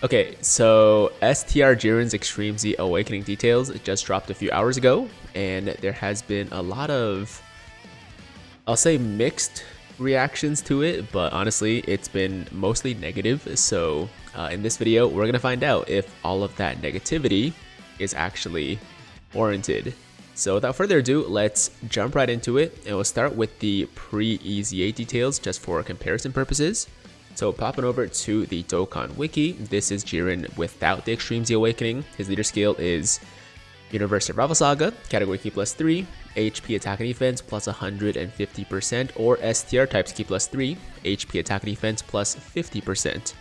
Okay, so STR Jiren's Extreme Z Awakening details just dropped a few hours ago, and there has been a lot of, I'll say mixed reactions to it, but honestly, it's been mostly negative. So uh, in this video, we're gonna find out if all of that negativity is actually warranted. So without further ado, let's jump right into it, and we'll start with the pre-EZA details just for comparison purposes. So popping over to the Dokkan Wiki, this is Jiren without the Extreme Z Awakening. His leader skill is Universe of Survival Saga, category Ki plus 3, HP attack and defense plus 150%, or STR types Ki plus 3, HP attack and defense plus 50%.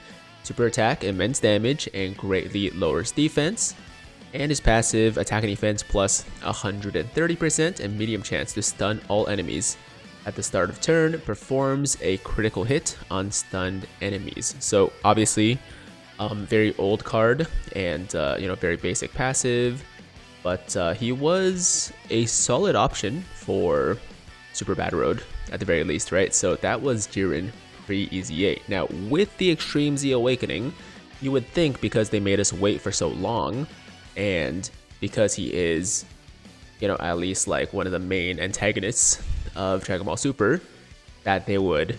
Super attack, immense damage, and greatly lowers defense. And his passive, attack and defense plus 130% and medium chance to stun all enemies at the start of turn performs a critical hit on stunned enemies. So obviously, um, very old card and uh, you know very basic passive, but uh, he was a solid option for Super Battle Road at the very least, right? So that was Jiren pre EZA. Now with the Extreme Z Awakening, you would think because they made us wait for so long, and because he is, you know, at least like one of the main antagonists of Dragon Ball Super that they would,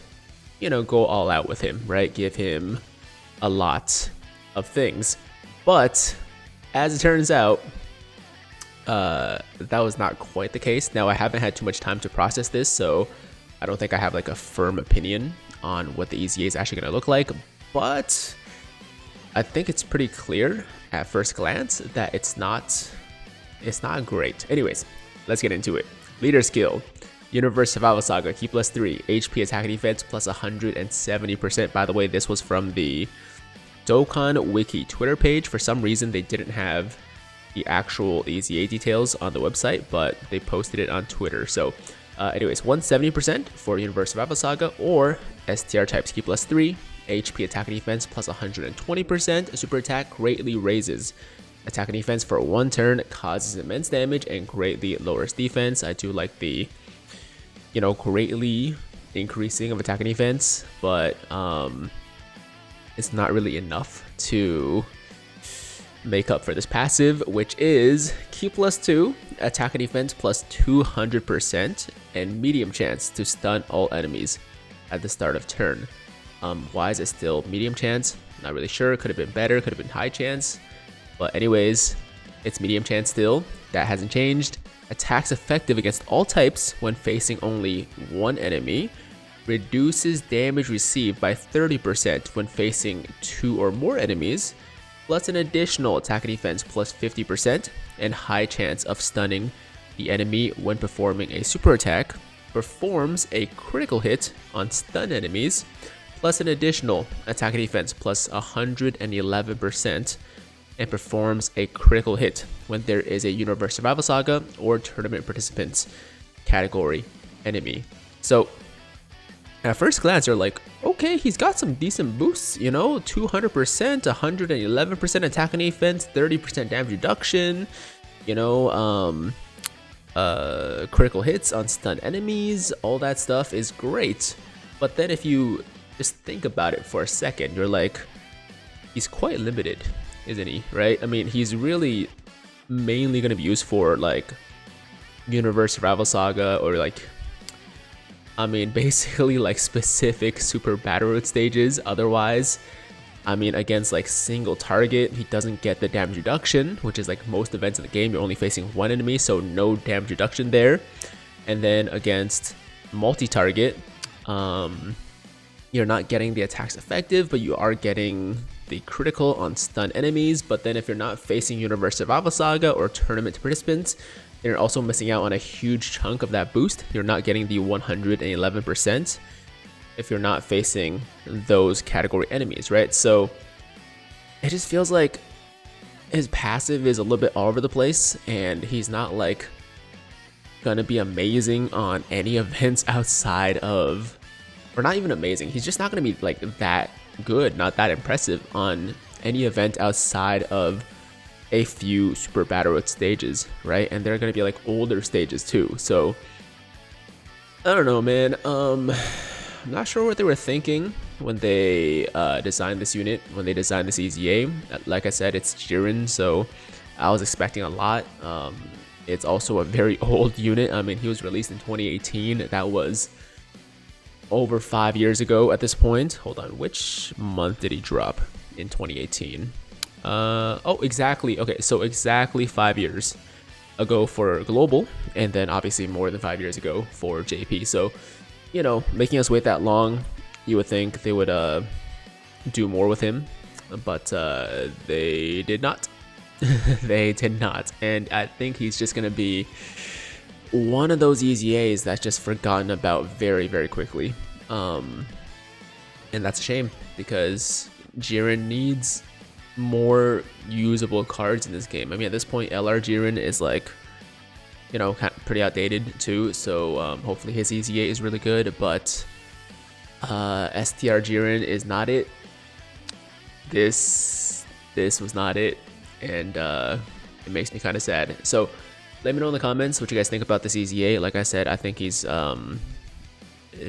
you know, go all out with him, right? Give him a lot of things. But as it turns out, uh, that was not quite the case. Now, I haven't had too much time to process this, so I don't think I have like a firm opinion on what the EZA is actually going to look like. But I think it's pretty clear at first glance that it's not it's not great. Anyways, let's get into it. Leader skill. Universe Survival Saga, Ki plus 3, HP attack and defense plus 170%. By the way, this was from the Dokkan Wiki Twitter page. For some reason, they didn't have the actual EZA details on the website, but they posted it on Twitter. So, uh, anyways, 170% for Universe Survival Saga or STR types Ki plus 3, HP attack and defense plus 120%. Super attack greatly raises attack defense for one turn, causes immense damage, and greatly lowers defense. I do like the you know, greatly increasing of attack and defense, but um, it's not really enough to make up for this passive, which is Ki plus 2, attack and defense plus 200%, and medium chance to stun all enemies at the start of turn. Um, why is it still medium chance? Not really sure. Could have been better, could have been high chance. But anyways, it's medium chance still. That hasn't changed. Attacks effective against all types when facing only one enemy, reduces damage received by 30% when facing two or more enemies, plus an additional attack and defense plus 50%, and high chance of stunning the enemy when performing a super attack, performs a critical hit on stun enemies, plus an additional attack and defense plus 111%, and performs a critical hit when there is a Universe Survival Saga or Tournament Participants category enemy. So, at first glance, you're like, okay, he's got some decent boosts, you know, 200%, 111% attack and defense, 30% damage reduction, you know, um, uh, critical hits on stun enemies, all that stuff is great. But then if you just think about it for a second, you're like, he's quite limited isn't he? Right? I mean, he's really mainly going to be used for like Universe Survival Saga or like, I mean, basically like specific Super Battle Road stages. Otherwise, I mean, against like single target, he doesn't get the damage reduction, which is like most events in the game, you're only facing one enemy, so no damage reduction there. And then against multi-target, um, you're not getting the attacks effective, but you are getting the critical on stun enemies, but then if you're not facing Universe Survival Saga or tournament participants, then you're also missing out on a huge chunk of that boost. You're not getting the 111% if you're not facing those category enemies, right? So it just feels like his passive is a little bit all over the place and he's not like gonna be amazing on any events outside of or not even amazing. He's just not gonna be like that good, not that impressive on any event outside of a few Super Battle Road stages, right? And they're gonna be like older stages too. So I don't know, man. Um, I'm not sure what they were thinking when they uh, designed this unit, when they designed this EZA. Like I said, it's Jiren, so I was expecting a lot. Um, it's also a very old unit. I mean, he was released in 2018. That was over five years ago at this point. Hold on, which month did he drop in 2018? Uh, oh, exactly. Okay, so exactly five years ago for global, and then obviously more than five years ago for JP. So, you know, making us wait that long, you would think they would uh, do more with him, but uh, they did not. they did not, and I think he's just gonna be one of those EZAs that's just forgotten about very, very quickly. Um, and that's a shame because Jiren needs more usable cards in this game. I mean, at this point, LR Jiren is like, you know, kind of pretty outdated too. So um, hopefully his EZA is really good, but uh, STR Jiren is not it. This this was not it, and uh, it makes me kind of sad. So let me know in the comments what you guys think about this EZA. Like I said, I think he's um,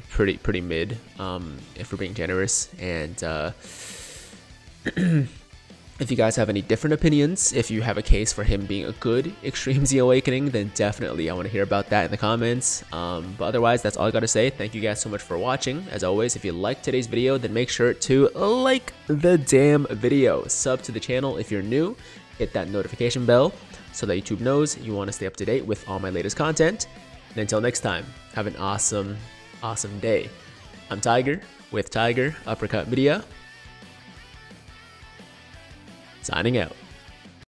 pretty pretty mid, um, if we're being generous, and. Uh, If you guys have any different opinions, if you have a case for him being a good Extreme Z Awakening, then definitely I want to hear about that in the comments. Um, but otherwise, that's all I got to say. Thank you guys so much for watching. As always, if you liked today's video, then make sure to like the damn video. Sub to the channel if you're new. Hit that notification bell so that YouTube knows you want to stay up to date with all my latest content. And until next time, have an awesome, awesome day. I'm Tiger with Tiger Uppercut Media signing out.